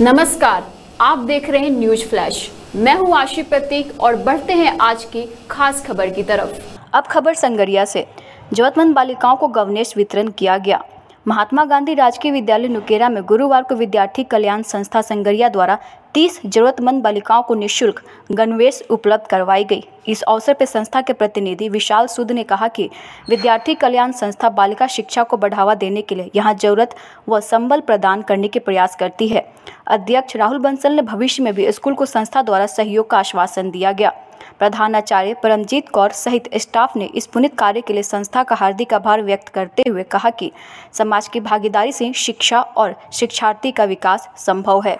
नमस्कार, आप देख रहे हैं न्यूज़ फ्लैश। मैं हूँ आशी प्रतीक और बढ़ते हैं आज की खास खबर की तरफ़। अब खबर संगरिया से। जरूरतमंद बालिकाओं को गवनेश वितरण किया गया। महात्मा गांधी राजकीय विद्यालय नुकेरा में गुरुवार को विद्यार्थी कल्याण संस्था संगरिया द्वारा 30 जरूरतमंद बालिकाओं को निशुल्क गणवेश उपलब्ध करवाई गई। इस अवसर पर संस्था के प्रतिनिधि विशाल सुद ने कहा कि विद्यार्थी कल्याण संस्था बालिका शिक्षा को बढ़ावा देने के लिए यहाँ ज़रूरत व संबल प्रदान करने के प्रयास करती है। अध्यक्ष राहुल बंसल ने भविष्य में भी स्कूल को संस्था द्वारा सहयोग का आश्वासन दिया गया। प्रधानाचार्य परमजीत कौर सहित स्टाफ ने इस पुनित कार्य के लिए संस्था का हार्दिक आभार व्यक्त करते हुए कहा कि समाज की भागीदारी से शिक्षा और शिक्षार्थी का विकास संभव है।